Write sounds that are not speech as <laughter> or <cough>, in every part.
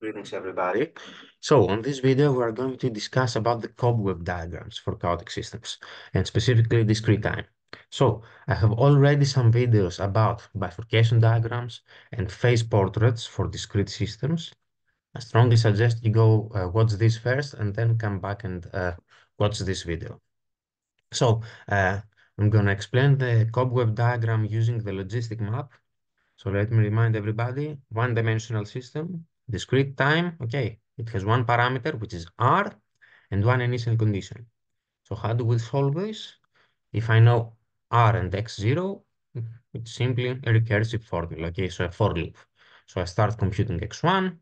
Greetings, everybody. So on this video, we are going to discuss about the cobweb diagrams for chaotic systems, and specifically discrete time. So I have already some videos about bifurcation diagrams and phase portraits for discrete systems. I strongly suggest you go uh, watch this first and then come back and uh, watch this video. So uh, I'm going to explain the cobweb diagram using the logistic map. So let me remind everybody, one-dimensional system, discrete time, okay, it has one parameter, which is R, and one initial condition. So how do we solve this? If I know R and X0, it's simply a recursive formula, okay, so a for loop. So I start computing X1,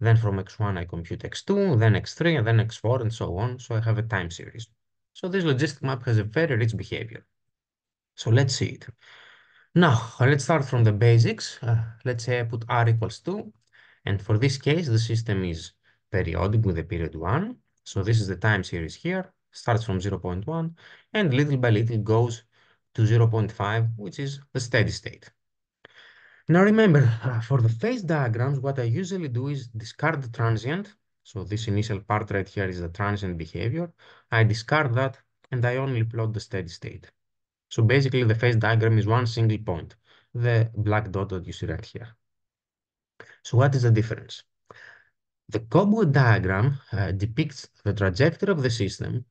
then from X1 I compute X2, then X3, and then X4, and so on. So I have a time series. So this logistic map has a very rich behavior. So let's see it. Now, let's start from the basics. Uh, let's say I put R equals 2, and for this case, the system is periodic with a period 1. So this is the time series here, starts from 0.1, and little by little goes to 0.5, which is the steady state. Now remember, <laughs> for the phase diagrams, what I usually do is discard the transient. So this initial part right here is the transient behavior. I discard that, and I only plot the steady state. So basically, the phase diagram is one single point, the black dot that you see right here. So what is the difference? The cobweb diagram uh, depicts the trajectory of the system,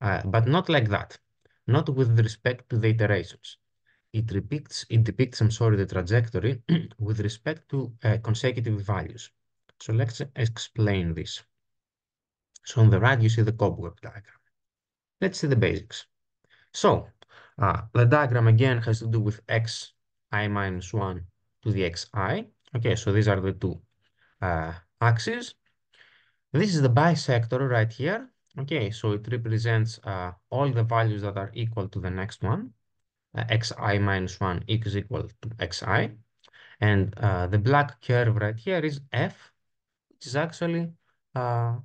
uh, but not like that, not with respect to the iterations. It depicts, it depicts, I'm sorry, the trajectory <clears throat> with respect to uh, consecutive values. So let's explain this. So on the right, you see the cobweb diagram. Let's see the basics. So uh, the diagram again has to do with x i minus 1 to the xi. Okay, so these are the two uh, axes. This is the bisector right here. Okay, so it represents uh, all the values that are equal to the next one. Uh, xi minus 1 is equal to xi. And uh, the black curve right here is f, which is actually uh,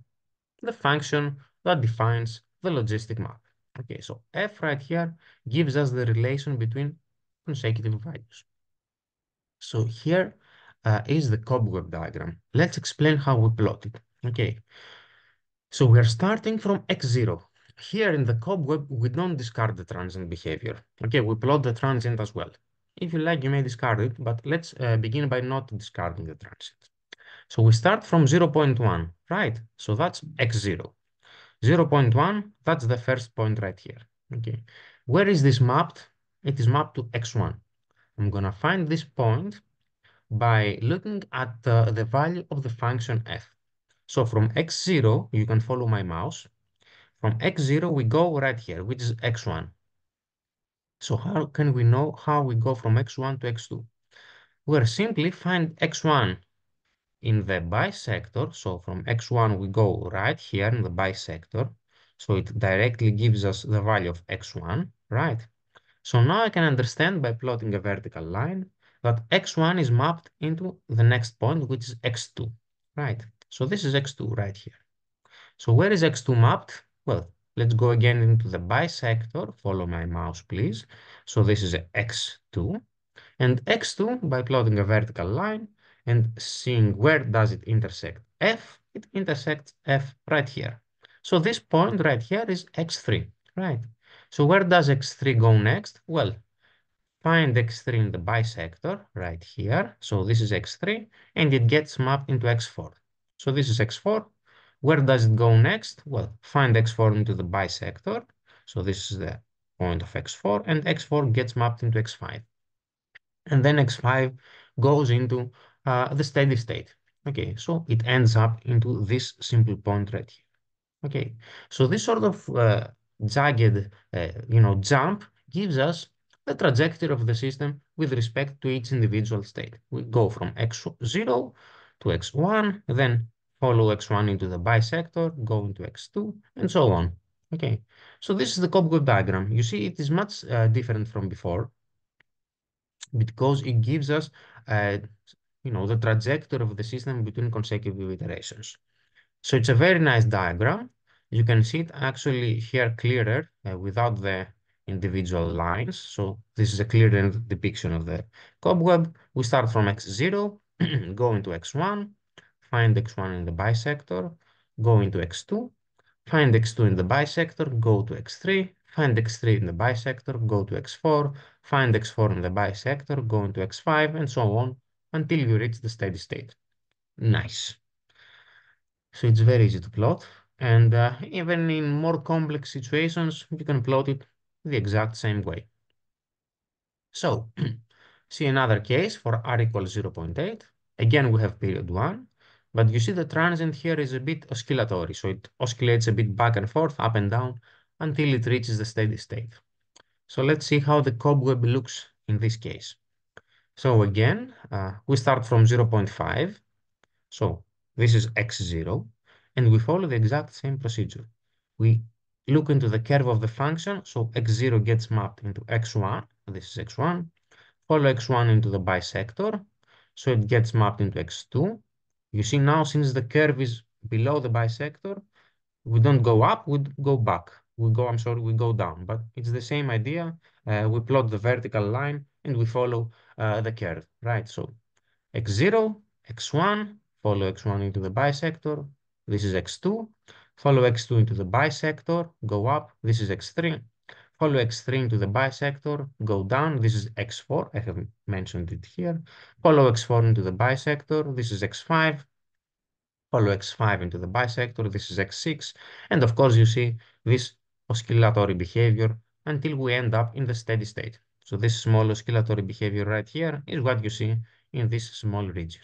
the function that defines the logistic map. Okay, so f right here gives us the relation between consecutive values. So here uh, is the cobweb diagram. Let's explain how we plot it. Okay, so we're starting from x0. Here in the cobweb, we don't discard the transient behavior. Okay, we plot the transient as well. If you like, you may discard it, but let's uh, begin by not discarding the transient. So we start from 0.1, right? So that's x0. 0.1, that's the first point right here. Okay, where is this mapped? It is mapped to x1. I'm gonna find this point by looking at the, the value of the function f. So from x0, you can follow my mouse. From x0, we go right here, which is x1. So how can we know how we go from x1 to x2? We'll simply find x1 in the bisector. So from x1, we go right here in the bisector. So it directly gives us the value of x1, right? So now I can understand by plotting a vertical line that x1 is mapped into the next point, which is x2, right? So this is x2 right here. So where is x2 mapped? Well, let's go again into the bisector. Follow my mouse, please. So this is x2. And x2, by plotting a vertical line, and seeing where does it intersect f, it intersects f right here. So this point right here is x3, right? So where does x3 go next? Well, find x3 in the bisector right here. So this is x3, and it gets mapped into x4. So this is x4. Where does it go next? Well, find x4 into the bisector. So this is the point of x4, and x4 gets mapped into x5. And then x5 goes into uh, the steady state. Okay, so it ends up into this simple point right here. Okay, so this sort of uh, jagged, uh, you know, jump gives us the trajectory of the system with respect to each individual state. We go from x0 to x1, then follow x1 into the bisector, go into x2, and so on. Okay, so this is the cobweb diagram. You see, it is much uh, different from before because it gives us uh, you know, the trajectory of the system between consecutive iterations. So it's a very nice diagram. You can see it actually here clearer uh, without the individual lines. So this is a clear depiction of the cobweb. We start from x0, <clears throat> go into x1, find x1 in the bisector, go into x2, find x2 in the bisector, go to x3, find x3 in the bisector, go to x4, find x4 in the bisector, go into x5, and so on until you reach the steady state. Nice. So it's very easy to plot. And uh, even in more complex situations, you can plot it the exact same way. So <clears throat> see another case for r equals 0.8. Again, we have period 1, but you see the transient here is a bit oscillatory. So it oscillates a bit back and forth, up and down, until it reaches the steady state. So let's see how the cobweb looks in this case. So again, uh, we start from 0.5. So this is x0, and we follow the exact same procedure. We look into the curve of the function, so x0 gets mapped into x1, this is x1, follow x1 into the bisector, so it gets mapped into x2. You see now, since the curve is below the bisector, we don't go up, we go back. We go, I'm sorry, we go down, but it's the same idea. Uh, we plot the vertical line and we follow uh, the curve, right? So x0, x1, follow x1 into the bisector. This is x2. Follow x2 into the bisector, go up. This is x3. Follow x3 into the bisector, go down. This is x4. I have mentioned it here. Follow x4 into the bisector. This is x5. Follow x5 into the bisector. This is x6. And of course, you see this oscillatory behavior until we end up in the steady state. So this small oscillatory behavior right here is what you see in this small region.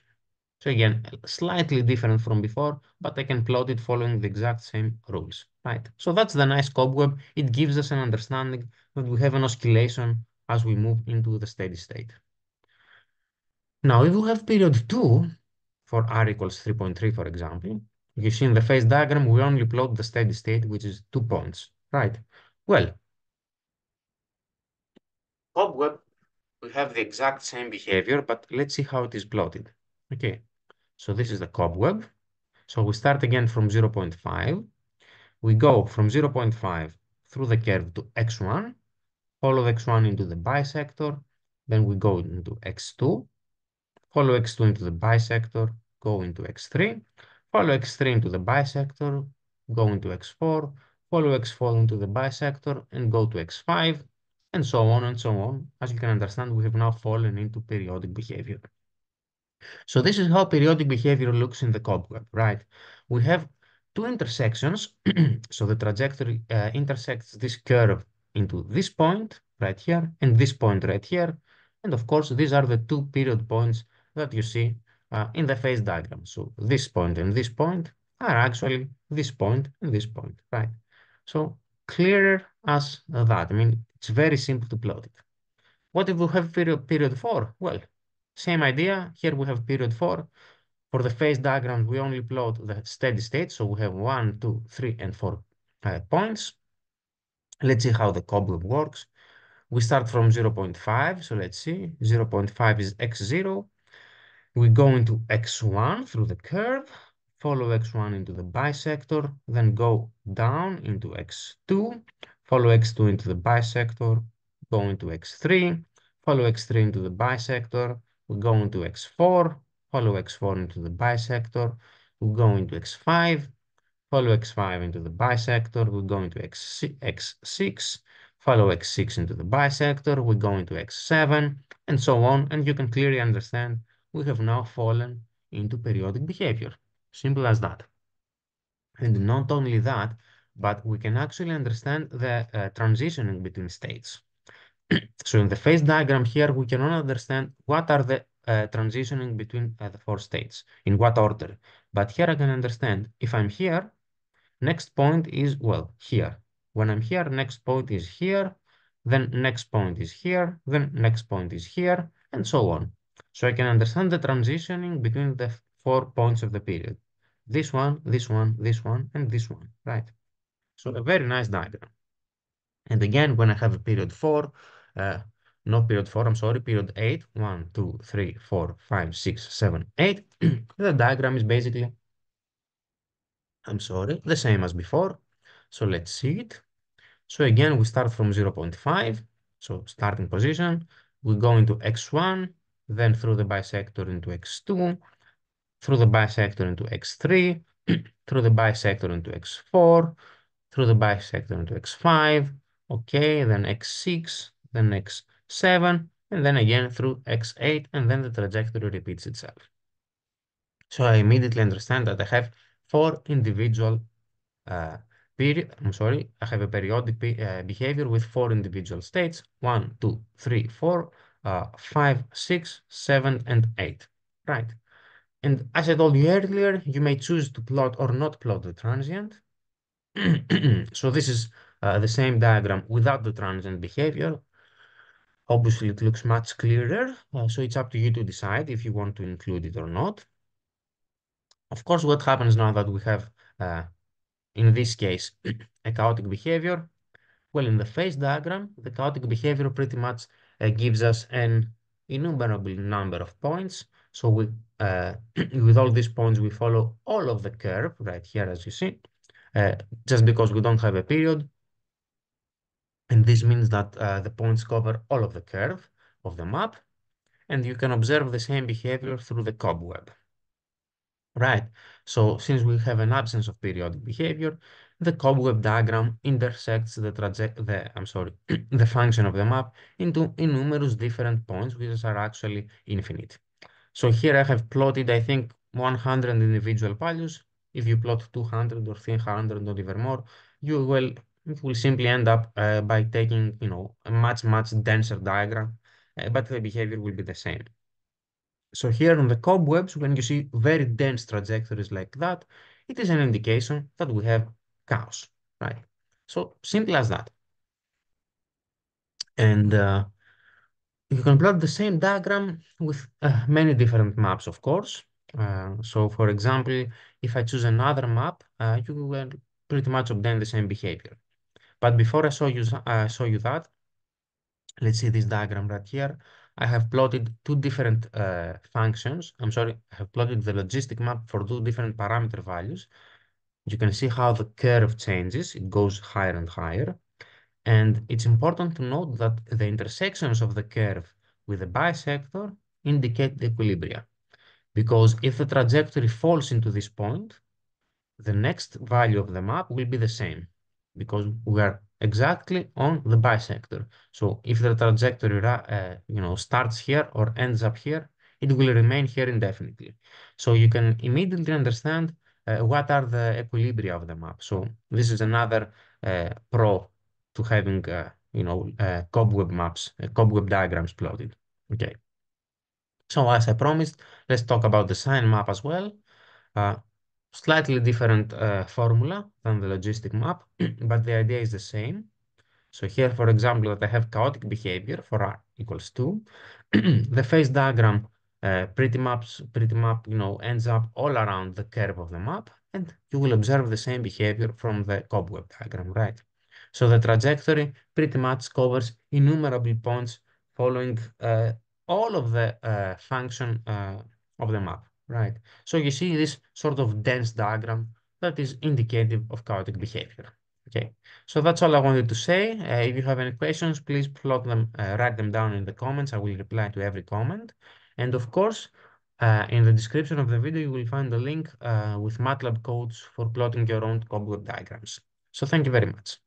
So again, slightly different from before, but I can plot it following the exact same rules, right? So that's the nice cobweb. It gives us an understanding that we have an oscillation as we move into the steady state. Now, if we have period two for r equals 3.3, for example, you see in the phase diagram, we only plot the steady state, which is two points, right? Well, cobweb, we have the exact same behavior, but let's see how it is plotted. Okay, so this is the cobweb. So we start again from 0.5. We go from 0.5 through the curve to x1, follow x1 into the bisector, then we go into x2, follow x2 into the bisector, go into x3, follow x3 into the bisector, go into x4, follow x4 into the bisector, and go to x5, and so on and so on. As you can understand, we have now fallen into periodic behavior. So this is how periodic behavior looks in the cobweb, right? We have two intersections. <clears throat> so the trajectory uh, intersects this curve into this point right here and this point right here. And of course, these are the two period points that you see uh, in the phase diagram. So this point and this point are actually this point and this point, right? So clearer as that. I mean, it's very simple to plot it. What if we have period, period four? Well, same idea. Here we have period four. For the phase diagram, we only plot the steady state. So we have one, two, three, and four uh, points. Let's see how the cobweb works. We start from 0.5. So let's see. 0.5 is x0. We go into x1 through the curve, follow x1 into the bisector, then go down into x2, follow x2 into the bisector, go into x3, follow x3 into the bisector, we go into x4, follow x4 into the bisector, we go into x5, follow x5 into the bisector, we go into x, x6, follow x6 into the bisector, we go into x7, and so on, and you can clearly understand we have now fallen into periodic behavior. Simple as that. And not only that, but we can actually understand the uh, transitioning between states. So in the phase diagram here, we can understand what are the uh, transitioning between uh, the four states, in what order. But here I can understand if I'm here, next point is, well, here. When I'm here, next point is here, then next point is here, then next point is here, and so on. So I can understand the transitioning between the four points of the period. This one, this one, this one, and this one, right? So a very nice diagram. And again, when I have a period four, uh, period four, I'm sorry, period eight. eight, one, two, three, four, five, six, seven, eight, <clears throat> the diagram is basically, I'm sorry, the same as before. So let's see it. So again, we start from 0.5, so starting position, we go into x1, then through the bisector into x2, through the bisector into x3, <clears throat> through the bisector into x4, through the bisector into x5, okay, then x6, then x7, and then again through x8, and then the trajectory repeats itself. So I immediately understand that I have four individual uh, period, I'm sorry, I have a periodic uh, behavior with four individual states, one, two, three, four, uh, five, six, seven, and eight, right? And as I told you earlier, you may choose to plot or not plot the transient. <clears throat> so this is uh, the same diagram without the transient behavior. Obviously, it looks much clearer. Uh, so it's up to you to decide if you want to include it or not. Of course, what happens now that we have, uh, in this case, <clears throat> a chaotic behavior? Well, in the phase diagram, the chaotic behavior pretty much uh, gives us an innumerable number of points. So we, uh, <clears throat> with all these points, we follow all of the curve right here, as you see, uh, just because we don't have a period. And this means that uh, the points cover all of the curve of the map. And you can observe the same behavior through the cobweb. Right, so since we have an absence of periodic behavior, the cobweb diagram intersects the the, I'm sorry, <clears throat> the function of the map into numerous different points, which are actually infinite. So here I have plotted, I think, 100 individual values. If you plot 200 or 300 or even more, you will, you will simply end up uh, by taking, you know, a much, much denser diagram, uh, but the behavior will be the same. So here on the cobwebs, when you see very dense trajectories like that, it is an indication that we have chaos, right? So simple as that. And uh, you can plot the same diagram with uh, many different maps, of course. Uh, so for example, if I choose another map, uh, you will pretty much obtain the same behavior. But before I show you, uh, show you that, let's see this diagram right here. I have plotted two different uh, functions. I'm sorry, I have plotted the logistic map for two different parameter values. You can see how the curve changes. It goes higher and higher. And it's important to note that the intersections of the curve with the bisector indicate the equilibria. Because if the trajectory falls into this point, the next value of the map will be the same because we are exactly on the bisector. So if the trajectory uh, you know, starts here or ends up here, it will remain here indefinitely. So you can immediately understand uh, what are the equilibria of the map. So this is another uh, pro to having, uh, you know, uh, cobweb maps, uh, cobweb diagrams plotted. Okay. So as I promised, let's talk about the sine map as well slightly different uh, formula than the logistic map, <clears throat> but the idea is the same. So here, for example, that I have chaotic behavior for r equals 2. <clears throat> the phase diagram uh, pretty maps, pretty map, you know, ends up all around the curve of the map, and you will observe the same behavior from the cobweb diagram, right? So the trajectory pretty much covers innumerable points following uh, all of the uh, function uh, of the map right? So you see this sort of dense diagram that is indicative of chaotic behavior. Okay, so that's all I wanted to say. Uh, if you have any questions, please plot them, uh, write them down in the comments. I will reply to every comment. And of course, uh, in the description of the video, you will find the link uh, with MATLAB codes for plotting your own cobweb diagrams. So thank you very much.